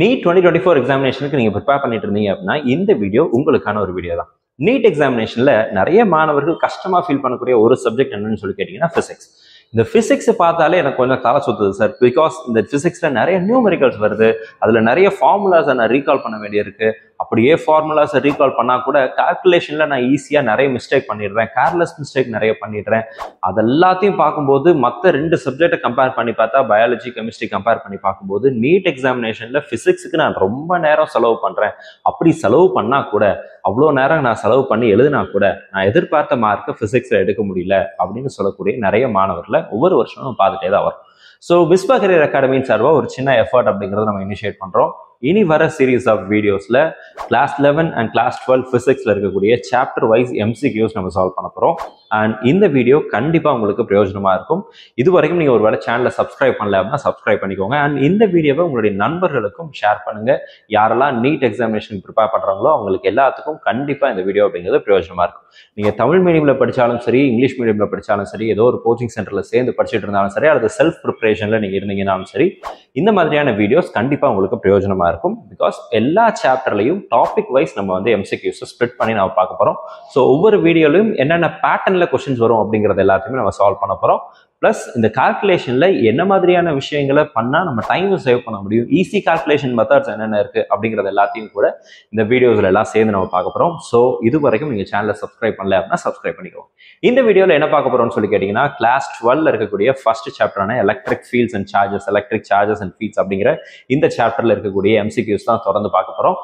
NEET twenty twenty four எக்ஸாமினேஷனுக்கு நீங்கள் prepare பண்ணிட்டு இருந்தீங்க அப்படின்னா இந்த வீடியோ உங்களுக்கான ஒரு வீடியோ தான். நீட் எக்ஸாமினேஷனில் நிறைய மாணவர்கள் கஷ்டமாக ஃபீல் பண்ணக்கூடிய ஒரு சப்ஜெக்ட் என்னன்னு சொல்லி கேட்டிங்கன்னா ஃபிசிக்ஸ் இந்த ஃபிசிக்ஸ் பார்த்தாலே எனக்கு கொஞ்சம் தலை சுத்துது சார் பிகாஸ் இந்த ஃபிசிக்ஸில் நிறைய நியூமெரிக்கல்ஸ் வருது. அதில் நிறைய ஃபார்முலாஸை நான் ரீகால் பண்ண வேண்டியிருக்கு. அப்படியே ஃபார்முலாஸை ரீகால் பண்ணால் கூட கால்குலேஷனில் நான் ஈஸியாக நிறைய மிஸ்டேக் பண்ணிடுறேன். கேர்லெஸ் மிஸ்டேக் நிறைய பண்ணிடுறேன். அதெல்லாத்தையும் பார்க்கும்போது மற்ற ரெண்டு சப்ஜெக்டை கம்பேர் பண்ணி பார்த்தா பயாலஜி கெமிஸ்ட்ரி கம்பேர் பண்ணி பார்க்கும்போது நீட் எக்ஸாமினேஷனில் ஃபிசிக்ஸுக்கு நான் ரொம்ப நேரம் செலவு பண்ணுறேன் அப்படி செலவு பண்ணால் கூட அவ்வளோ நேரம் நான் செலவு பண்ணி எழுதினா கூட நான் எதிர்பார்த்த மார்க்கை ஃபிசிக்ஸில் எடுக்க முடியல அப்படின்னு சொல்லக்கூடிய நிறைய மாணவர்களை ஒவ்வொரு வருஷமும் பார்த்துட்டே தான் வரும். ஸோ விஸ்வ கரியர் அகாடமியின் சார்பாக ஒரு சின்ன எஃபர்ட் அப்படிங்கிறத நம்ம இனிஷியேட் பண்ணுறோம் இனி வர சீரீஸ் ஆஃப் வீடியோஸில் class eleven and class twelve ஃபிசிக்ஸில் இருக்கக்கூடிய சாப்டர் வைஸ் எம்சிக்யூஸ் நம்ம சால்வ் பண்ண போகிறோம் அண்ட் இந்த வீடியோ கண்டிப்பாக உங்களுக்கு பிரயோஜனமாக இருக்கும். இது வரைக்கும் நீங்கள் ஒரு வேலை சேனலை சப்ஸ்கிரைப் பண்ணல அப்படின்னா சப்ஸ்கிரைப் பண்ணிக்கோங்க. அண்ட் இந்த வீடியோவை உங்களுடைய நண்பர்களுக்கும் ஷேர் பண்ணுங்கள் யாரெல்லாம் நீட் எக்ஸாமினேஷன் ப்ரிப்பேர் பண்ணுறாங்களோ அவங்களுக்கு எல்லாத்துக்கும் கண்டிப்பாக இந்த வீடியோ அப்படிங்கிறது பிரயோஜனமாக இருக்கும். நீங்கள் தமிழ் மீடியமில் படித்தாலும் சரி இங்கிலீஷ் மீடியமில் படித்தாலும் சரி ஏதோ ஒரு கோச்சிங் சென்டரில் சேர்ந்து படிச்சுட்டு இருந்தாலும் சரி அல்லது செல்ஃப் ப்ரிப்பரேஷனில் நீங்கள் இருந்தீங்கனாலும் சரி இந்த மாதிரியான வீடியோஸ் கண்டிப்பாக உங்களுக்கு பிரயோஜனமாக இருக்கும். பிகாஸ் எல்லா சாப்டர்லையும் டாபிக் வைஸ் நம்ம வந்து எம்சிக்யூஸை ஸ்ப்ளிட் பண்ணி நம்ம பார்க்க போகிறோம் ஸோ ஒவ்வொரு வீடியோலையும் என்னென்ன பேட்டர்னில் கொஷின்ஸ் வரும் அப்படிங்கிறது எல்லாத்தையுமே நம்ம சால்வ் பண்ண போகிறோம் ப்ளஸ் இந்த கால்குலேஷனில் என்ன மாதிரியான விஷயங்களை பண்ணால் நம்ம டைமை சேவ் பண்ண முடியும்? ஈஸி கால்குலேஷன் மெத்தட்ஸ் என்னென்ன இருக்குது அப்படிங்கிறது எல்லாத்தையும் கூட இந்த வீடியோஸில் எல்லாம் சேர்ந்து நம்ம பார்க்க போகிறோம் ஸோ இது வரைக்கும் நீங்கள் சேனலை சப்ஸ்கிரைப் பண்ணல அப்படின்னா சப்ஸ்கிரைப் பண்ணிக்கோங்க. இந்த வீடியோவில் என்ன பார்க்க போகிறோம்னு சொல்லி கேட்டிங்கன்னா கிளாஸ் டுவெல் இருக்கக்கூடிய first சாப்டரான electric fields and charges electric charges and fields அப்படிங்கிற இந்த சாப்டரில் இருக்கக்கூடிய எம்சிக்யூஸ் தான் தொடர்ந்து பார்க்க போகிறோம்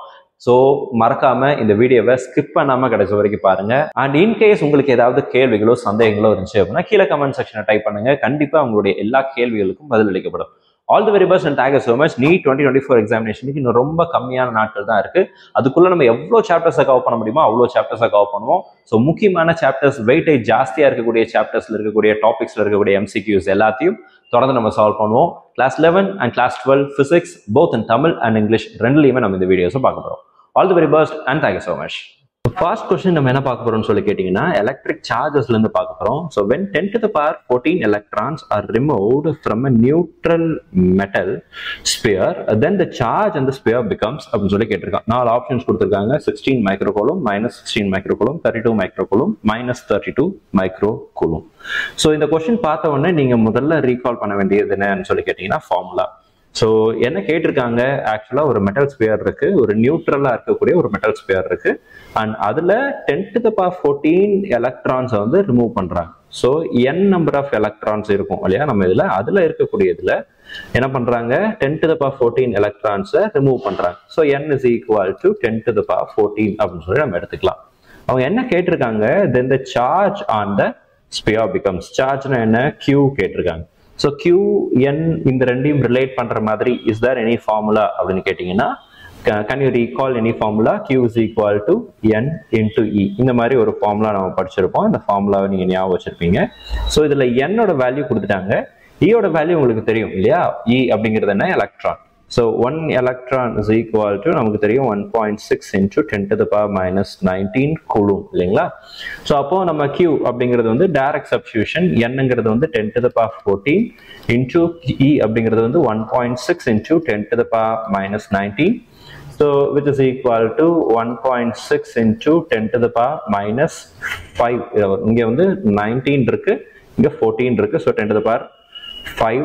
ஸோ மறக்காம இந்த வீடியோவை ஸ்கிப் பண்ணாம கிடைச்ச வரைக்கும் பாருங்க. அண்ட் இன்கேஸ் உங்களுக்கு ஏதாவது கேள்விகளோ சந்தேகங்களோ இருந்துச்சு அப்படின்னா கீழே கமெண்ட் செக்ஷனை டைப் பண்ணுங்க. கண்டிப்பா உங்களுடைய எல்லா கேள்விகளுக்கும் பதில் அளிக்கப்படும். All the very best and thank you so much NEET twenty twenty four எக்ஸாமினேஷனுக்கு இன்னும் ரொம்ப கம்மியான நாட்கள் தான் இருக்கு. அதுக்குள்ள நம்ம எவ்வளோ சாப்டர்ஸை கவர் பண்ண முடியுமோ அவ்வளோ சாப்டர்ஸை கவர் பண்ணுவோம். ஸோ முக்கியமான சாப்டர்ஸ் வெயிட்டேஜ் ஜாஸ்தியாக இருக்கக்கூடிய சாப்டர்ஸ்ல இருக்கக்கூடிய டாபிக்ஸ்ல இருக்கக்கூடிய எம்சிக்யூஸ் எல்லாத்தையும் தொடர்ந்து நம்ம சால்வ் பண்ணுவோம். Class eleven and class twelve physics both in Tamil and English ரெண்டுலையுமே நம்ம இந்த வீடியோஸை பார்க்க போகிறோம் all the very best and thank you so much first question நம்ம என்ன பார்க்க போறோம்னு சொல்லி கேட்டீங்கன்னா எலக்ட்ரிக் சார்ஜஸ்ல இருந்து பார்க்க போறோம். So when ten to the power fourteen electrons are removed from a neutral metal sphere then the charge அந்த ஸ்பியர் பிகம்ஸ் அப்படின்னு சொல்லி கேட்டிருக்காங்க. நாலு ஆப்ஷன்ஸ் கொடுத்துருக்காங்க. Sixteen microcoulomb minus sixteen microcoulomb thirty two microcoulomb minus thirty two microcoulomb so இந்த question பார்த்த உடனே நீங்க முதல்ல ரீகால் பண்ண வேண்டியது என்னன்னு சொல்லி கேட்டீங்கன்னா ஃபார்முலா ஸோ என்ன கேட்டிருக்காங்க? ஆக்சுவலாக ஒரு மெட்டல் ஸ்பியர் இருக்கு. ஒரு நியூட்ரலாக இருக்கக்கூடிய ஒரு மெட்டல் ஸ்பியர் இருக்கு. அண்ட் அதில் ten to the power fourteen எலக்ட்ரான்ஸை வந்து ரிமூவ் பண்ணுறாங்க so N number of electrons இருக்கும் இல்லையா? நம்ம இதில் அதில் இருக்கக்கூடியதுல என்ன பண்ணுறாங்க ten to the power fourteen எலக்ட்ரான்ஸை remove பண்ணுறாங்க so N is equal to ten to the power fourteen அப்படின்னு சொல்லி நம்ம எடுத்துக்கலாம். அவங்க என்ன கேட்டிருக்காங்க? Then the charge on the sphere becomes சார்ஜ்னா என்ன? கியூ கேட்டிருக்காங்க. ஸோ கியூ என் இந்த ரெண்டையும் ரிலேட் பண்ணுற மாதிரி இஸ் தர் எனி ஃபார்முலா அப்படின்னு கேட்டிங்கன்னா can you recall any formula Q is equal to N into E இந்த மாதிரி ஒரு ஃபார்முலா நம்ம படிச்சிருப்போம். இந்த ஃபார்முலாவை நீங்கள் ஞாபகம் வச்சிருப்பீங்க. ஸோ இதில் என்னோட வேல்யூ கொடுத்துட்டாங்க. E ஈயோட வேல்யூ உங்களுக்கு தெரியும் இல்லையா? இ அப்படிங்கிறது என்ன? Electron so one electron is equal to நமக்கு தெரியும் one point six into ten to the power minus nineteen coulomb இல்லைங்களா? ஸோ அப்போ நம்ம கியூ அப்படிங்கிறது வந்து டைரக்ட் சப்ஸ்டியூஷன் என்னங்கிறது வந்து ten to the power fourteen into E அப்படிங்கிறது வந்து one point six into ten to the power minus nineteen so which is equal to one point six into ten to the power minus five இங்கே வந்து nineteen இருக்கு இங்கே fourteen இருக்கு. So ten to the power five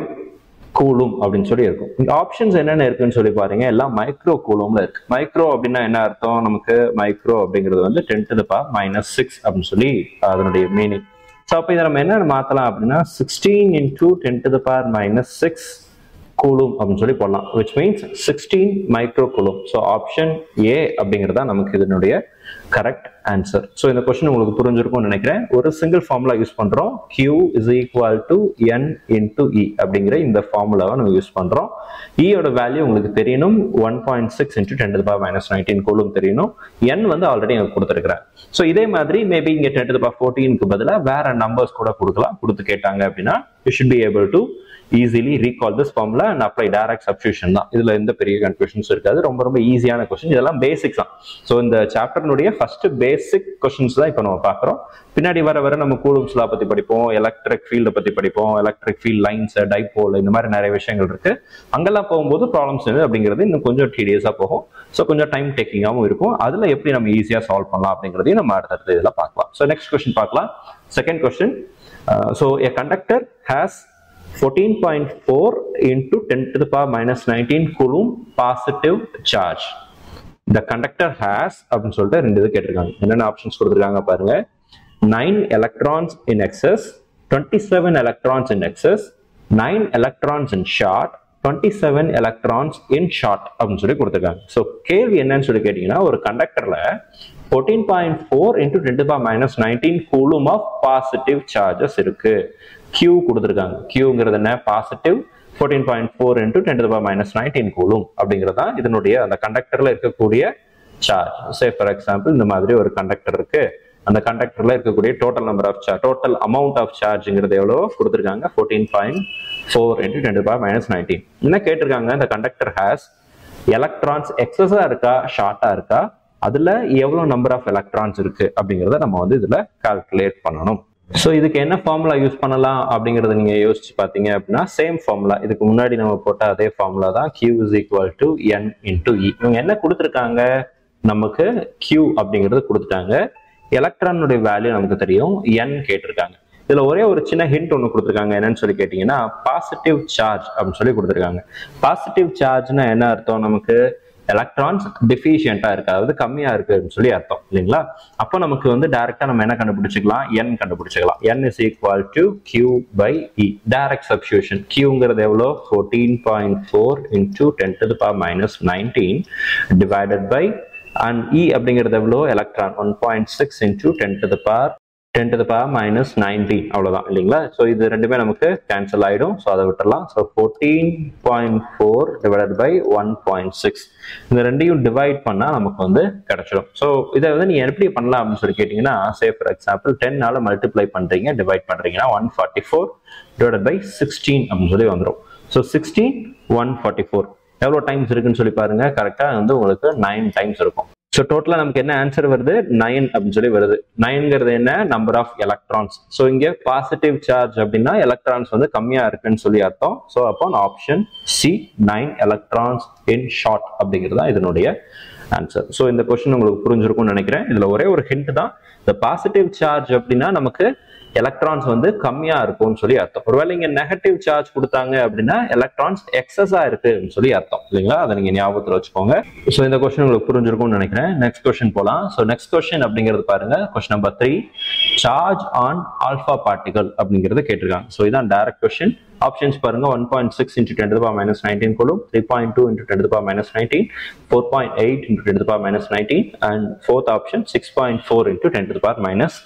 coulomb அப்படின்னு சொல்லி இருக்கும். இங்க options என்னென்ன இருக்குன்னு சொல்லி பாருங்க. எல்லாம் மைக்ரோ கூலூம்ல இருக்கு. மைக்ரோ அப்படின்னா என்ன அர்த்தம்? நமக்கு மைக்ரோ அப்படிங்கிறது வந்து டென் டு மைனஸ் சிக்ஸ் அப்படின்னு சொல்லி அதனுடைய மீனிங் ஸோ அப்போ இதை நம்ம என்ன மாத்தலாம் அப்படின்னா sixteen into ten to power minus six coulomb அப்படின்னு சொல்லி போடலாம். Which means sixteen micro coulomb. So option A அப்படிங்கிறது தான் நமக்கு இதனுடைய கரெக்ட் ஆன்சர் ஸோ இந்த கொஸ்டின் உங்களுக்கு புரிஞ்சிருக்கும்னு நினைக்கிறேன். ஒரு சிங்கிள் ஃபார்முலா யூஸ் பண்றோம். Q is equal to N into E அப்படிங்கிற இந்த ஃபார்முலாவை நம்ம யூஸ் பண்றோம். E இயோட வேல்யூ உங்களுக்கு தெரியணும். One point six into ten power minus nineteen coulomb தெரியணும். என் வந்து ஆல்ரெடி எனக்கு கொடுத்துருக்குறேன் ஸோ இதே மாதிரி மேபி இங்கே டென் பவர் ஃபோர்டீனுக்கு பதிலாக வேற நம்பர்ஸ் கூட கொடுக்கலாம். கொடுத்து கேட்டாங்க அப்படின்னா you should be able to easily recall this formula and apply direct substitution தான். இதுல எந்த பெரிய கன்ஃபியூஷன்ஸ் இருக்காது. ரொம்ப ரொம்ப ஈஸியான கொஸ்டின் இதெல்லாம் பேசிக்ஸ் தான். ஸோ இந்த சாப்டர்னுடைய ஃபர்ஸ்ட் பேசிக் கொஸ்டின்ஸ் தான் இப்போ நம்ம பார்க்குறோம். பின்னாடி வர வர நம்ம கூலும்ஸ் லா பத்தி படிப்போம். எலக்ட்ரிக் ஃபீல்டை பத்தி படிப்போம். எலக்ட்ரிக் ஃபீல்ட் லைன்ஸ் டைபோல் இந்த மாதிரி நிறைய விஷயங்கள் இருக்கு. அங்கெல்லாம் போகும்போது ப்ராப்ளம்ஸ் அப்படிங்கிறது இன்னும் கொஞ்சம் டீடியஸா போகும். ஸோ கொஞ்சம் டைம் டேக்கிங்காகவும் இருக்கும். அதுல எப்படி நம்ம ஈஸியா சால்வ் பண்ணலாம் அப்படிங்கிறதையும் நம்ம அடுத்தடுத்த இதில் பார்க்கலாம். ஸோ நெக்ஸ்ட் கொஸ்டின் பார்க்கலாம். Second question so a conductor has 14.4 into 10 to the power minus 19 coulomb positive charge. The conductor has அப்படின்னு சொல்லிட்டு ரெண்டு இது கேட்டிருக்காங்க என்னென்ன ஆப்ஷன்ஸ் கொடுத்துருக்காங்க பாருங்க nine electrons in excess twenty seven electrons in excess nine electrons in short twenty seven electrons in short அப்படின்னு சொல்லி கொடுத்துருக்காங்க. ஸோ கேள்வி என்னன்னு சொல்லி கேட்டீங்கன்னா ஒரு கண்டக்டர்ல fourteen point four into ten power minus nineteen coulomb of positive charges இருக்கு. Q கொடுத்துருக்காங்க. கியூங்கிறது என்ன? Positive fourteen point four into ten power minus nineteen coulomb அப்படிங்கிறது தான் இதனுடைய அந்த கண்டக்டர்ல இருக்கக்கூடிய சார்ஜ் சே ஃபார் எக்ஸாம்பிள் இந்த மாதிரி ஒரு கண்டக்டர் இருக்குது அந்த கண்டக்டர்ல இருக்கக்கூடிய total number of charge total amount of சார்ஜ்ங்கிறது எவ்வளோ கொடுத்துருக்காங்க? Fourteen point four into ten power minus nineteen என்ன கேட்டிருக்காங்க? இந்த கண்டக்டர் ஹேஸ் எலக்ட்ரான்ஸ் எக்ஸஸா இருக்கா? ஷார்ட்டா இருக்கா? அதுல எவ்வளவு நம்பர் ஆஃப் எலக்ட்ரான்ஸ் இருக்கு? அப்படிங்கிறத நம்ம வந்து இதுல கால்குலேட் பண்ணணும். ஸோ இதுக்கு என்ன ஃபார்முலா யூஸ் பண்ணலாம்? அப்படிங்கறத நீங்க யோசிச்சு பார்த்தீங்க அப்படின்னா சேம் ஃபார்முலா இதுக்கு முன்னாடி நம்ம போட்ட அதே ஃபார்முலா தான் Q is equal to N into E இவங்க என்ன கொடுத்துருக்காங்க? நமக்கு கியூ அப்படிங்கிறது கொடுத்துட்டாங்க. எலக்ட்ரானுடைய வேல்யூ நமக்கு தெரியும். என் கேட்டிருக்காங்க. இதுல ஒரே ஒரு சின்ன ஹிண்ட் ஒன்று கொடுத்துருக்காங்க. என்னன்னு சொல்லி கேட்டீங்கன்னா பாசிட்டிவ் சார்ஜ் அப்படின்னு சொல்லி கொடுத்துருக்காங்க. பாசிட்டிவ் சார்ஜ்னா என்ன அர்த்தம்? நமக்கு எலக்ட்ரான்ஸ் டிஃபிஷியண்டா இருக்கு. அதாவது கம்மியா இருக்குன்னு சொல்லி அர்த்தம். இல்லைங்களா? அப்போ நமக்கு வந்து டைரக்டா நம்ம என்ன கண்டுபிடிச்சிக்கலாம்? என் கண்டுபிடிச்சிக்கலாம். N is equal to Q by E e. Direct substitution கியூங்கிறது எவ்வளோ? Fourteen point four into ten to power minus nineteen divided by and E அப்படிங்கிறது எவ்வளோ electron one point six into ten to power ten to power minus nineteen அவ்வளோதான் இல்லைங்களா? So இது ரெண்டுமே நமக்கு cancel ஆகிடும் so அதை விட்டுடலாம் so fourteen point four divided by one point six இந்த ரெண்டையும் டிவைட் பண்ணால் நமக்கு வந்து கிடைச்சிடும் ஸோ இதை வந்து நீங்கள் எப்படி பண்ணலாம் அப்படின்னு சொல்லி கேட்டிங்கன்னா சே ஃபார் எக்ஸாம்பிள் டென்னால மல்டிப்ளை பண்ணுறீங்க டிவைட் பண்ணுறீங்கன்னா one forty four divided by sixteen அப்படின்னு சொல்லி வந்துடும் so sixteen one forty four எவ்வளோ டைம்ஸ் இருக்குன்னு சொல்லி பாருங்க கரெக்டாக வந்து உங்களுக்கு நைன் டைம்ஸ் இருக்கும். ஸோ டோட்டலாக நமக்கு என்ன ஆன்சர் வருது? நைன் அப்படின்னு சொல்லி வருது. நைன்ங்கிறது என்ன? நம்பர் ஆஃப் எலக்ட்ரான்ஸ் ஸோ இங்கே பாசிட்டிவ் சார்ஜ் அப்படின்னா எலக்ட்ரான்ஸ் வந்து கம்மியாக இருக்குன்னு சொல்லி அர்த்தம். ஸோ அப்போ option C nine electrons in short அப்படிங்கிறது தான் இதனுடைய ஆன்சர் ஸோ இந்த கொஸ்டின் உங்களுக்கு புரிஞ்சிருக்கும்னு நினைக்கிறேன். இதில் ஒரே ஒரு ஹிண்ட் தான். இந்த பாசிட்டிவ் சார்ஜ் அப்படின்னா நமக்கு எலக்ட்ரான்ஸ் வந்து கம்மியா இருக்கும்னு சொல்லி அர்த்தம். ஒருவேளை இங்க நெகட்டிவ் சார்ஜ் கொடுத்தாங்க அப்படின்னா எலக்ட்ரான்ஸ் எக்ஸஸா இருக்குன்னு சொல்லி அர்த்தம். இல்லைங்களா? அதை நீங்க ஞாபகத்தில் வச்சுக்கோங்க. ஸோ இந்த கொஸ்டின் உங்களுக்கு புரிஞ்சிருக்கும்னு நினைக்கிறேன். நெக்ஸ்ட் கொஸ்டின் போலாம். ஸோ நெக்ஸ்ட் கொஸ்டின் அப்படிங்கிறது பாருங்க. Question number three charge on alpha particle அப்படிங்கிறது கேட்டிருக்காங்க. ஸோ இதான் டைரக்ட் கொஸ்டின் ஆப்ஷன்ஸ் பாருங்க. One point six into ten power minus nineteen coulomb. Three point two into ten power minus nineteen four point eight into ten power minus nineteen and fourth option six point four into ten power minus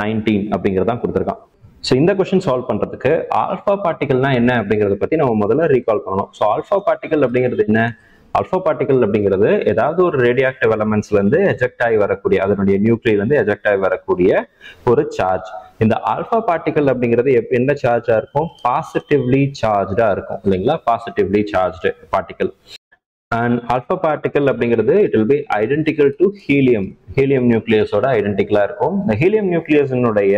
nineteen அப்படிங்கிறதான் கொடுத்துருக்கான். So இந்த question solve பண்றதுக்கு alpha பார்ட்டிகல்னா என்ன அப்படிங்கறத பத்தி நம்ம முதல்ல ரீகால் பண்ணணும். ஸோ ஆல்ஃபா பார்ட்டிகல் அப்படிங்கிறது என்ன? அல்ஃபா பார்ட்டிகல் அப்படிங்கிறது ஏதாவது ஒரு ரேடியாக்டிவ் எலமெண்ட்ஸ்ல இருந்து எஜெக்ட் ஆகி வரக்கூடிய அதனுடைய நியூக்ளியில இருந்து எஜெக்ட் ஆகி வரக்கூடிய ஒரு சார்ஜ் இந்த ஆல்ஃபா பார்ட்டிகல் அப்படிங்கிறது எப்- என்ன சார்ஜா இருக்கும்? பாசிட்டிவ்லி சார்ஜா இருக்கும் இல்லைங்களா? Positively charged particle and alpha particle அப்படிங்கிறது it will be identical to helium helium நியூக்ளியஸோட ஐடென்டிக்கலாக இருக்கும். இந்த ஹீலியம் நியூக்ளியஸினுடைய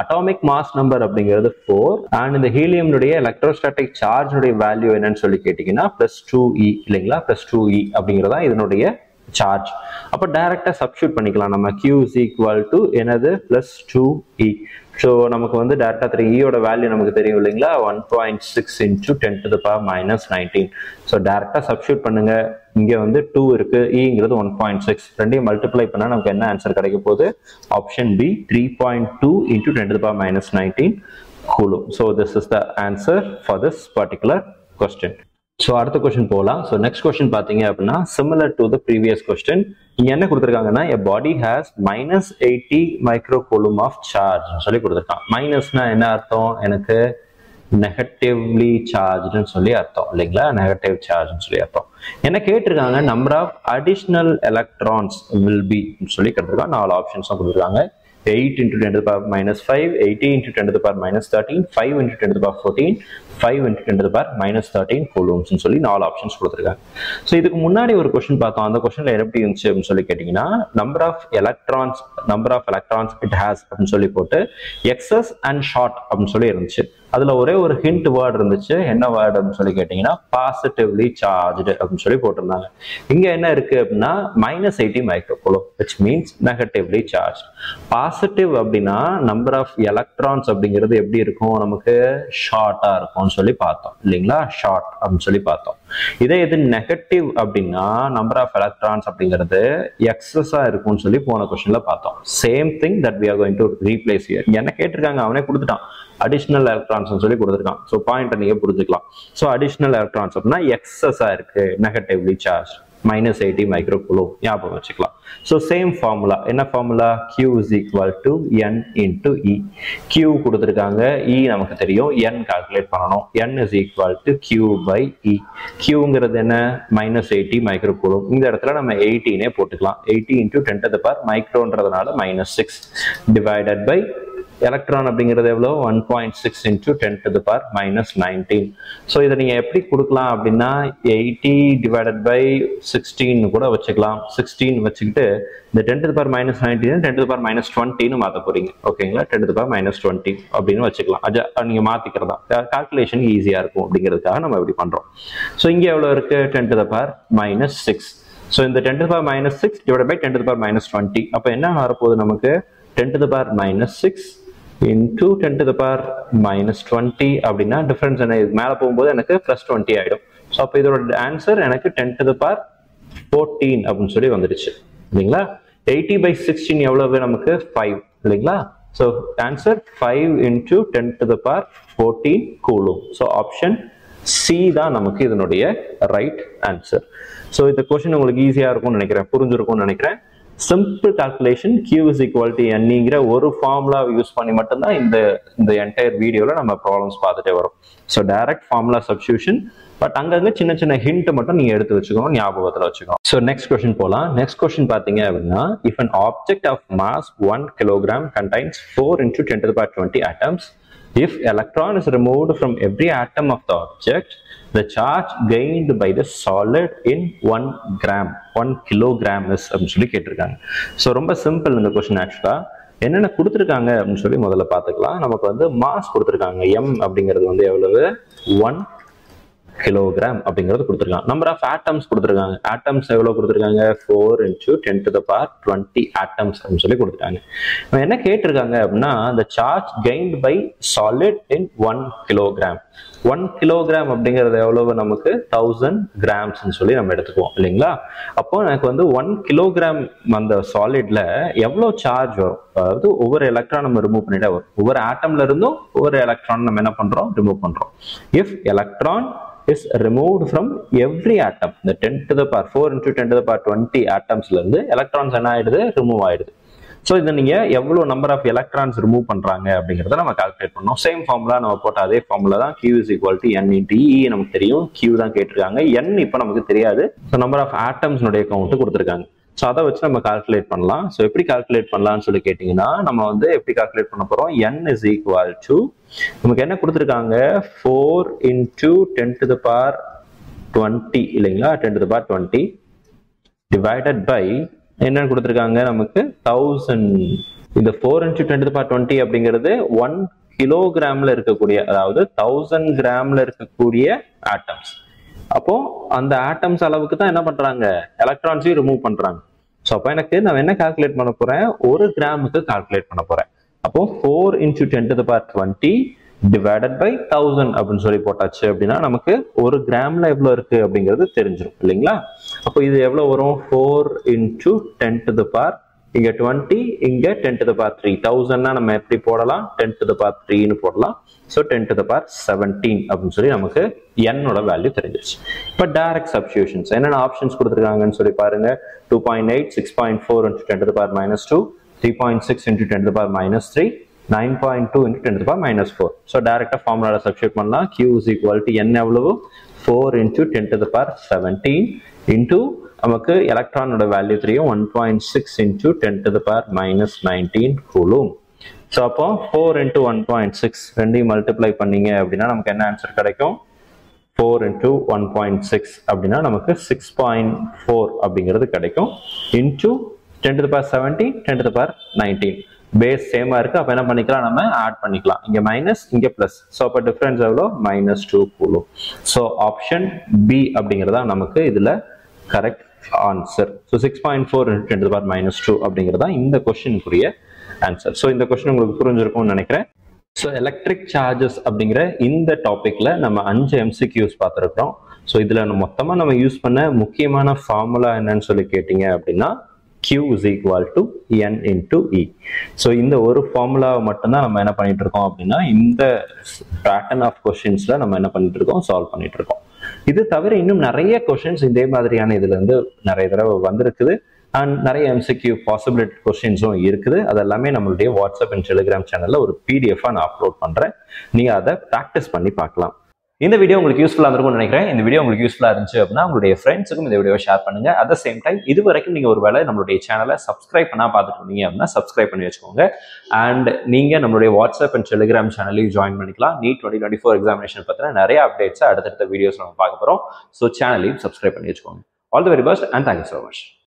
அட்டாமிக் மாஸ் நம்பர் அப்படிங்கிறது ஃபோர் அண்ட் இந்த ஹீலியம்னுடைய எலக்ட்ரோஸ்டாட்டிக் சார்ஜ்னுடைய வேல்யூ என்னன்னு சொல்லி கேட்டிங்கன்னா ப்ளஸ் டூ இ e, இல்லைங்களா? ப்ளஸ் டூ இ அப்படிங்கிறதா இதனுடைய சார்ஜ் அப்போ டைரக்டா சப்ஸ்டியூட் பண்ணிக்கலாம். நம்ம கியூ இஸ் ஈக்குவல் டு எனது பிளஸ் டூ இ ஸோ நமக்கு வந்து டேரெக்டாக தெரியும். ஈயோட வேல்யூ நமக்கு தெரியும் இல்லைங்களா? One point six into ten to the power minus nineteen so டேரெக்டாக சப்ஸ்டியூட் பண்ணுங்க. இங்கே வந்து டூ இருக்கு. ஈங்கிறது ஒன் பாயிண்ட் சிக்ஸ் ரெண்டையும் மல்டிப்ளை பண்ணா நமக்கு என்ன ஆன்சர் கிடைக்க போகுது? Option B three point two into ten to the power minus nineteen coulomb so this is the answer for this particular question so அடுத்த கொஸ்டின் போகலாம் ஸோ நெக்ஸ்ட் கொஸ்டின் பார்த்தீங்க அப்படின்னா similar to the previous question இங்கே என்ன கொடுத்துருக்காங்கன்னா a body has minus eighty micro coulomb of charge சொல்லி கொடுத்துருக்கான். மைனஸ்னா என்ன அர்த்தம்? எனக்கு நெகட்டிவ்லி சார்ஜ்னு சொல்லி அர்த்தம். இல்லைங்களா? நெகட்டிவ் சார்ஜ்னு சொல்லி அர்த்தம். என்ன கேட்டிருக்காங்க? Number of additional electrons will be சொல்லி கேட்டிருக்காங்க. நாலு ஆப்ஷன்ஸும் கொடுத்துருக்காங்க. Eight into ten to power minus five eighty into ten to power minus thirteen five into ten to power fourteen five into ten to power minus thirteen கூலூம்ஸ்னு சொல்லி நாலு options கொடுத்துருக்காங்க. So இதுக்கு முன்னாடி ஒரு கொஸ்டின் பார்த்தோம். அந்த கொஸ்டின்ல எப்படி இருந்துச்சு அப்படின்னு சொல்லி கேட்டிங்கன்னா number of electrons number of electrons it has அப்படின்னு சொல்லி போட்டு எக்ஸஸ் அண்ட் ஷார்ட் அப்படின்னு சொல்லி இருந்துச்சு. அதுல ஒரே ஒரு ஹிண்ட் வேர்டு இருந்துச்சு. என்ன வேர்டு அப்படின்னு சொல்லி கேட்டீங்கன்னா பாசிட்டிவ்லி சார்ஜ்டு அப்படின்னு சொல்லி போட்டிருந்தாங்க. இங்க என்ன இருக்கு அப்படின்னா minus eighty micro coulomb which means negatively charge positive அப்படின்னா நம்பர் ஆஃப் எலக்ட்ரான்ஸ் அப்படிங்கிறது எப்படி இருக்கும்? நமக்கு ஷார்ட்டா இருக்கும்னு சொல்லி பார்த்தோம். இல்லைங்களா? ஷார்ட் அப்படின்னு சொல்லி பார்த்தோம். இதே இது நெகட்டிவ் அப்படின்னா நம்பர் ஆஃப் எலக்ட்ரான்ஸ் அப்படிங்கிறது எக்ஸஸாக இருக்கும்னு சொல்லி போன கொஸ்டின்ல பார்த்தோம். Same thing that we are going to replace here என்ன கேட்டிருக்காங்க? அவனே கொடுத்துட்டான். அடிஷ்னல் எலக்ட்ரான்ஸ் சொல்லி கொடுத்துருக்கான். ஸோ பாயிண்ட் நீங்க புரிஞ்சுக்கலாம். ஸோ அடிஷ்னல் எலக்ட்ரான்ஸ் அப்படின்னா எக்ஸஸா இருக்கு. Negatively charge minus eighty micro coulomb ஞாபகம் வச்சுக்கலாம். ஸோ சேம் ஃபார்முலா என்ன formula Q is equal to N into E Q கொடுத்துருக்காங்க. இ நமக்கு தெரியும். என் கால்குலேட் பண்ணணும். N is equal to Q by E கியூங்கிறது என்ன? மைனஸ் எயிட்டி மைக்ரோ குலோ இந்த இடத்துல நம்ம எயிட்டினே போட்டுக்கலாம். Eighty into ten to power மைக்ரோன்றதுனால minus six divided by electron அப்படிங்கிறது எவ்வளோ one point six into ten to power minus nineteen so இதை நீங்கள் எப்படி கொடுக்கலாம் அப்படின்னா எயிட்டி டிவைடட் பை சிக்ஸ்டீன் கூட வச்சுக்கலாம். சிக்ஸ்டீன் வச்சுக்கிட்டு இந்த ten to power minus nineteen ten to power minus டுவெண்ட்டின்னு மாற்ற போறீங்க. ஓகேங்களா ten to power minus twenty அப்படின்னு வச்சுக்கலாம். அது நீங்கள் மாற்றிக்கிறதா கால்குலேஷன் ஈஸியாக இருக்கும் அப்படிங்கிறதுக்காக நம்ம இப்படி பண்ணுறோம் ஸோ இங்கே எவ்வளோ இருக்கு? Ten to power minus six so இந்த ten to power minus six divide by ten to power minus twenty அப்போ என்ன வரப்போகுது நமக்கு? Ten to power minus six into ten to power minus twenty அப்படின்னா டிஃபரன்ஸ் என்ன? இது மேலே போகும்போது எனக்கு ப்ளஸ் டுவெண்ட்டி ஆகிடும் ஸோ அப்போ இதோட ஆன்சர் எனக்கு டென் டு பார் ஃபோர்டீன் அப்படின்னு சொல்லி வந்துடுச்சு. இல்லைங்களா? எயிட்டி பை சிக்ஸ்டீன் எவ்வளவு நமக்கு? ஃபைவ் இல்லைங்களா? So answer five into ten to the power fourteen coulomb. So option C தான் நமக்கு இதனுடைய ரைட் ஆன்சர் ஸோ இந்த கொஸ்டின் உங்களுக்கு ஈஸியாக இருக்கும்னு நினைக்கிறேன். புரிஞ்சிருக்கும்னு நினைக்கிறேன். Simple calculation Q is equal to என்னங்கிற ஒரு ஃபார்முலா யூஸ் பண்ணி மட்டும்தான் இந்த இந்த என்டையர் வீடியோவில் நம்ம ப்ராப்ளம்ஸ் பார்த்துட்டே வரும். So direct formula substitution but அங்கங்க சின்ன சின்ன ஹிண்ட் மட்டும் நீங்க எடுத்து வச்சுக்கணும் ஞாபகத்தில் வச்சுக்கணும். ஸோ நெக்ஸ்ட் கொஸ்டின் போகலாம் நெக்ஸ்ட் கொஸ்டின் பார்த்தீங்க அப்படின்னா if an object of mass one kilogram contains four into ten to power twenty atoms if electron is removed from every atom of the object the charge gained by the solid in 1 gram 1 kilogram is அப்படின்னு சொல்லி கேட்டிருக்காங்க. So ரொம்ப simple இந்த question ஆக்சுவலாக என்னென்ன கொடுத்துருக்காங்க அப்படின்னு சொல்லி முதல்ல பார்த்துக்கலாம். நமக்கு வந்து மாஸ் கொடுத்துருக்காங்க. எம் அப்படிங்கிறது வந்து எவ்வளவு? ஒன் கிலோகிராம் அப்படிங்கிறது கொடுத்துருக்காங்க. நம்பர் ஆஃப் ஆட்டம்ஸ் கொடுத்துருக்காங்க. ஆட்டம்ஸ் எவ்வளோ கொடுத்துருக்காங்க? Four into ten to the power twenty atoms அப்படின்னு சொல்லி கொடுத்துருக்காங்க. என்ன கேட்டிருக்காங்க அப்படின்னா இந்த charge gained by solid in one kilogram one kilogram அப்படிங்கிறது எவ்வளவு நமக்கு? தௌசண்ட் கிராம்ஸ்ன்னு சொல்லி நம்ம எடுத்துக்குவோம். இல்லைங்களா? அப்போ எனக்கு வந்து ஒன் கிலோகிராம் அந்த சாலிட்ல எவ்வளோ சார்ஜ் வரும்? அதாவது ஒவ்வொரு எலக்ட்ரான் நம்ம ரிமூவ் பண்ணிட்டே வரும். ஒவ்வொரு ஆட்டம்ல இருந்தும் ஒவ்வொரு எலக்ட்ரான் நம்ம என்ன பண்றோம்? ரிமூவ் பண்றோம். If electron is removed from every atom இந்த ten to the power four into ten to the power twenty ஆட்டம்ஸ்லேருந்து electrons என்ன ஆயிடுது? ரிமூவ் ஆயிடுது. ஸோ இதை நீங்கள் எவ்வளோ நம்பர் ஆஃப் எலக்ட்ரான்ஸ் ரிமூவ் பண்ணுறாங்க அப்படிங்கிறத நம்ம கால்குலேட் பண்ணோம் சேம் ஃபார்முலா நம்ம போட்ட அதே ஃபார்முலா தான் Q is equal to N into நமக்கு தெரியும். கியூ தான் கேட்டிருக்காங்க. என் இப்போ நமக்கு தெரியாது. ஸோ நம்பர் ஆஃப் ஆட்டம்ஸ்னுடைய கவுண்ட்டு கொடுத்துருக்காங்க. ஸோ அதை வச்சு நம்ம கால்குலேட் பண்ணலாம். ஸோ எப்படி கால்குலேட் பண்ணலாம்னு சொல்லி கேட்டிங்கன்னா நம்ம வந்து எப்படி கால்குலேட் பண்ண போகிறோம் என் இஸ் ஈக்குவல் டு நமக்கு என்ன கொடுத்துருக்காங்க? Four into ten to the power twenty இல்லைங்களா? Ten to the power twenty divided by என்னென்னு கொடுத்துருக்காங்க? நமக்கு தௌசண்ட் இந்த four into ten to power twenty அப்படிங்கிறது ஒன் கிலோகிராம்ல இருக்கக்கூடிய அதாவது தௌசண்ட் கிராம்ல இருக்கக்கூடிய ஆட்டம்ஸ் அப்போ அந்த ஆட்டம்ஸ் அளவுக்கு தான் என்ன பண்றாங்க? எலக்ட்ரான்ஸையும் ரிமூவ் பண்றாங்க. ஸோ அப்போ எனக்கு நான் என்ன கால்குலேட் பண்ண போறேன்? ஒரு கிராமுக்கு கால்குலேட் பண்ண போறேன். அப்போ four into ten to power twenty divided by thousand அப்படின்னு சொல்லி போட்டாச்சு அப்படின்னா நமக்கு ஒரு கிராம்ல எவ்வளோ இருக்கு அப்படிங்கிறது தெரிஞ்சிடும் இல்லைங்களா? அப்போ இது எவ்வளோ வரும்? Four inch ten to the power இங்க டுவெண்ட்டி இங்க ten to the power three தௌசண்ட்னா நம்ம எப்படி போடலாம்? டென் டு த பார் த்ரீன்னு போடலாம். So ten to the power seventeen அப்படின்னு சொல்லி நமக்கு என்னோட வேல்யூ தெரிஞ்சிருச்சு. இப்போ டைரக்ட் சப்ஸ்டியூஷன்ஸ் என்னென்ன ஆப்ஷன்ஸ் கொடுத்துருக்காங்கன்னு சொல்லி பாருங்க. Two point eight six point four into ten to the power minus two three point six into ten to power minus three nine point two into ten to power minus four so டேரக்டாக ஃபார்முலால substitute பண்ணலாம். Q is equal to N எவ்வளவு? Four into ten to the power seventeen into நமக்கு எலக்ட்ரானோட value தெரியும். One point six into ten to power minus nineteen coulomb. So அப்போ four into one point six ரெண்டையும் multiply பண்ணீங்க அப்படின்னா நமக்கு என்ன ஆன்சர் கிடைக்கும்? Four into one point six அப்படின்னா நமக்கு சிக்ஸ் பாயிண்ட் ஃபோர் அப்படிங்கிறது கிடைக்கும். Into ten to power seventy ten to power nineteen base சேமாக இருக்குது அப்போ என்ன பண்ணிக்கலாம் நம்ம? ஆட் பண்ணிக்கலாம். இங்கே மைனஸ் இங்கே ப்ளஸ் ஸோ அப்போ டிஃப்ரென்ஸ் எவ்வளோ? Minus two coulomb. So option B அப்படிங்கிறதா நமக்கு இதில் correct answer so six point four ten power minus two அப்படிங்கிறது தான் இந்த கொஸ்டினுக்குரிய ஆன்சர் ஸோ இந்த கொஸ்டின் உங்களுக்கு புரிஞ்சிருக்கும்னு நினைக்கிறேன். ஸோ எலக்ட்ரிக் சார்ஜஸ் அப்படிங்கிற இந்த டாப்பிக்ல நம்ம அஞ்சு எம்சிக்யூஸ் பார்த்துருக்கோம் ஸோ இதில் மொத்தமாக நம்ம யூஸ் பண்ண முக்கியமான ஃபார்முலா என்னன்னு சொல்லி கேட்டிங்க அப்படின்னா Q is equal to N into E. So இந்த ஒரு ஃபார்முலாவை மட்டும்தான் நம்ம என்ன பண்ணிட்டு இருக்கோம் அப்படின்னா இந்த பேட்டர்ன் ஆஃப் கொஷின்ஸ்ல நம்ம என்ன பண்ணிட்டு இருக்கோம்? சால்வ் பண்ணிட்டு இருக்கோம். இது தவிர இன்னும் நிறைய கொஷின்ஸ் இதே மாதிரியான இதுல இருந்து நிறைய தடவை வந்திருக்குது. அண்ட் நிறைய எம்சிக்யூ பாசிபிலிட்டி கொஸ்டின்ஸும் இருக்குது. அதெல்லாமே நம்மளுடைய வாட்ஸ்அப் அண்ட் டெலிகிராம் சேனல்ல ஒரு பிடிஎஃபாக நான் அப்லோட் பண்றேன். நீங்க அதை ப்ராக்டிஸ் பண்ணி பார்க்கலாம். இந்த வீடியோ உங்களுக்கு யூஸ்ஃபுல்லாக இருந்திருக்கும்னு நினைக்கிறேன். இந்த வீடியோ உங்களுக்கு யூஸ்ஃபுல்லாக இருந்துச்சு அப்படின்னா உங்களுடைய ஃப்ரெண்ட்ஸுக்கும் இந்த வீடியோ ஷேர் பண்ணுங்க. அட் த சேம் டைம் இது வரைக்கும் நீங்கள் ஒரு வேளை நம்மளுடைய சேனலை சப்ஸ்கிரைப் பண்ணால் பார்த்துட்டு இருந்தீங்க அப்படின்னா சப்ஸ்கிரைப் பண்ணி வச்சுக்கோங்க. அண்ட் நீங்கள் நம்மளுடைய வாட்ஸ்அப் அண்ட் டெலிகிராம் சேனலையும் ஜாயின் பண்ணிக்கலாம். NEET twenty twenty four examination பற்றின நிறைய அப்டேட்ஸ் அடுத்தடுத்த வீடியோஸ் நம்ம பார்க்க போகிறோம் ஸோ சேனலையும் சப்ஸ்கிரைப் பண்ணி வச்சுக்கோங்க. All the very best and thank you so much